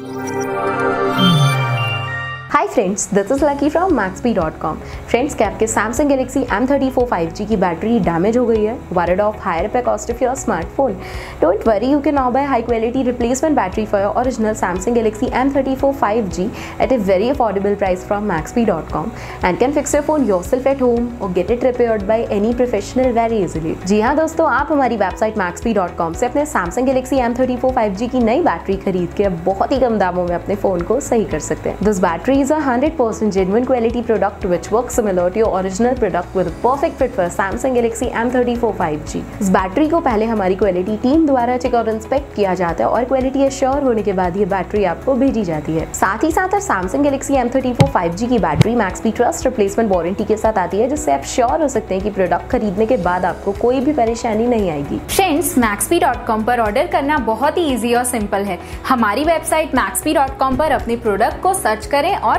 Música hi friends this is Lucky from Maxbhi dot com friends क्या आपके Samsung Galaxy M34 5G की battery damage हो गई है? Word of higher pay cost of your smartphone don't worry you can now buy high quality replacement battery for your original Samsung Galaxy M34 5G at a very affordable price from maxp.com and can fix your phone yourself at home or get it repair by any professional very easily जी हाँ दोस्तों, आप हमारी website मैक्सपी dot com से अपने Samsung Galaxy M34 5G की नई battery खरीद के बहुत ही कम दामों में अपने फ़ोन को सही कर सकते हैं। This battery is a 100% genuine quality product which works similar to your original product with a perfect fit for Samsung Galaxy M34 5G. इस बैटरी को पहले हमारी क्वालिटी टीम द्वारा चेक और इंस्पेक्ट किया जाता है और क्वालिटी एश्योर होने के बाद ये बैटरी आपको भेजी जाती है। साथ ही साथ सैमसंग गैलेक्सी M34 5G की battery Maxbhi trust replacement warranty के साथ आती है, जिससे आप श्योर हो सकते हैं कि प्रोडक्ट खरीदने के बाद आपको कोई भी परेशानी नहीं आएगी। फ्रेंड्स मैक्सपी.com पर ऑर्डर करना बहुत ही इजी और सिंपल है। हमारी वेबसाइट मैक्सपी.com पर अपने प्रोडक्ट को सर्च करें और